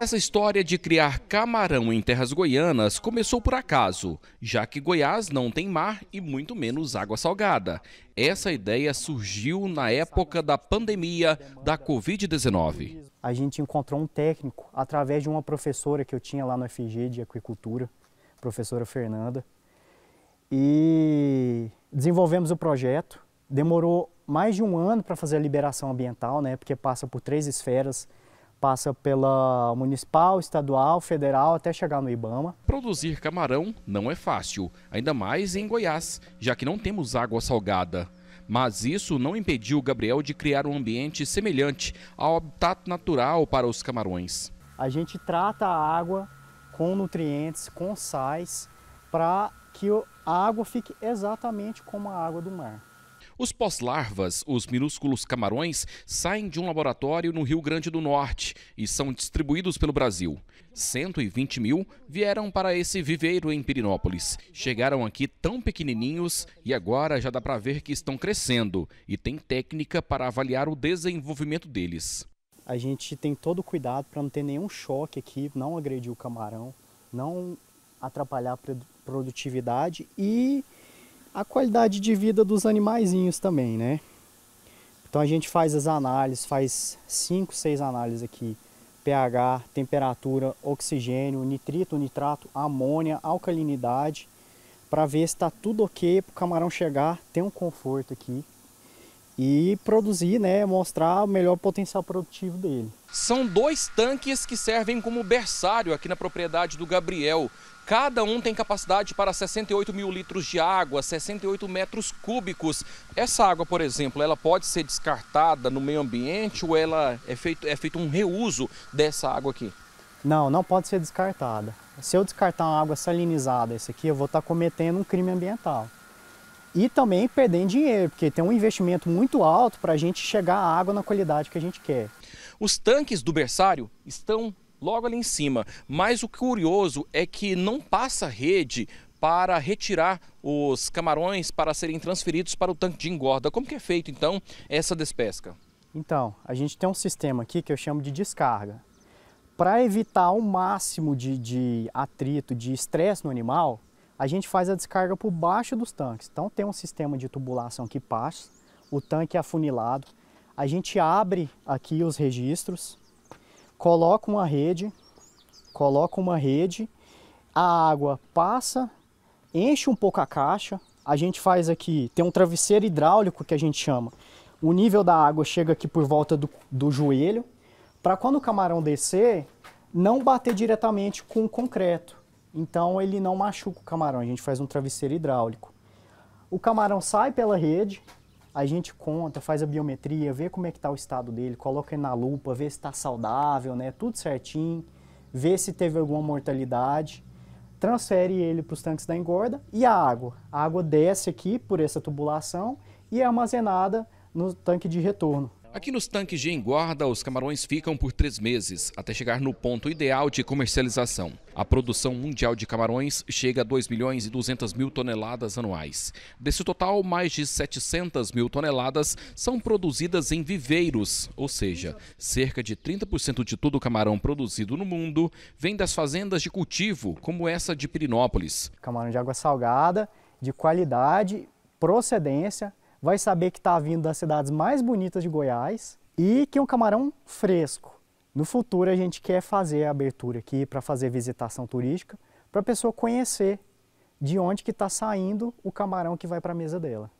Essa história de criar camarão em terras goianas começou por acaso, já que Goiás não tem mar e muito menos água salgada. Essa ideia surgiu na época da pandemia da Covid-19. A gente encontrou um técnico através de uma professora que eu tinha lá no FG de aquicultura, professora Fernanda, e desenvolvemos o projeto. Demorou mais de um ano para fazer a liberação ambiental, né, porque passa por três esferas passa pela municipal, estadual, federal, até chegar no IBAMA. Produzir camarão não é fácil, ainda mais em Goiás, já que não temos água salgada. Mas isso não impediu Gabriel de criar um ambiente semelhante ao habitat natural para os camarões. A gente trata a água com nutrientes, com sais, para que a água fique exatamente como a água do mar. Os pós-larvas, os minúsculos camarões, saem de um laboratório no Rio Grande do Norte e são distribuídos pelo Brasil. 120 mil vieram para esse viveiro em Pirinópolis. Chegaram aqui tão pequenininhos e agora já dá para ver que estão crescendo e tem técnica para avaliar o desenvolvimento deles. A gente tem todo o cuidado para não ter nenhum choque aqui, não agredir o camarão, não atrapalhar a produtividade e a qualidade de vida dos animaizinhos também, né? Então a gente faz as análises, faz 5, 6 análises aqui. pH, temperatura, oxigênio, nitrito, nitrato, amônia, alcalinidade, para ver se está tudo ok para o camarão chegar, ter um conforto aqui e produzir, né, mostrar o melhor potencial produtivo dele. São dois tanques que servem como berçário aqui na propriedade do Gabriel. Cada um tem capacidade para 68 mil litros de água, 68 metros cúbicos. Essa água, por exemplo, ela pode ser descartada no meio ambiente ou ela é feito, é feito um reuso dessa água aqui? Não, não pode ser descartada. Se eu descartar uma água salinizada, esse aqui, eu vou estar cometendo um crime ambiental. E também perdendo dinheiro, porque tem um investimento muito alto para a gente chegar à água na qualidade que a gente quer. Os tanques do berçário estão logo ali em cima. Mas o curioso é que não passa rede para retirar os camarões para serem transferidos para o tanque de engorda. Como que é feito então essa despesca? Então, a gente tem um sistema aqui que eu chamo de descarga. Para evitar o máximo de, de atrito, de estresse no animal, a gente faz a descarga por baixo dos tanques. Então tem um sistema de tubulação que passa, o tanque é afunilado, a gente abre aqui os registros, coloca uma rede, coloca uma rede, a água passa, enche um pouco a caixa, a gente faz aqui, tem um travesseiro hidráulico que a gente chama. O nível da água chega aqui por volta do, do joelho, para quando o camarão descer, não bater diretamente com o concreto. Então ele não machuca o camarão, a gente faz um travesseiro hidráulico. O camarão sai pela rede, a gente conta, faz a biometria, vê como é que está o estado dele, coloca ele na lupa, vê se está saudável, né, tudo certinho, vê se teve alguma mortalidade, transfere ele para os tanques da engorda e a água. A água desce aqui por essa tubulação e é armazenada no tanque de retorno. Aqui nos tanques de engorda, os camarões ficam por três meses, até chegar no ponto ideal de comercialização. A produção mundial de camarões chega a 2 milhões e 200 mil toneladas anuais. Desse total, mais de 700 mil toneladas são produzidas em viveiros, ou seja, cerca de 30% de todo o camarão produzido no mundo vem das fazendas de cultivo, como essa de Pirinópolis. Camarão de água salgada, de qualidade, procedência, vai saber que está vindo das cidades mais bonitas de Goiás e que é um camarão fresco. No futuro a gente quer fazer a abertura aqui para fazer visitação turística, para a pessoa conhecer de onde que está saindo o camarão que vai para a mesa dela.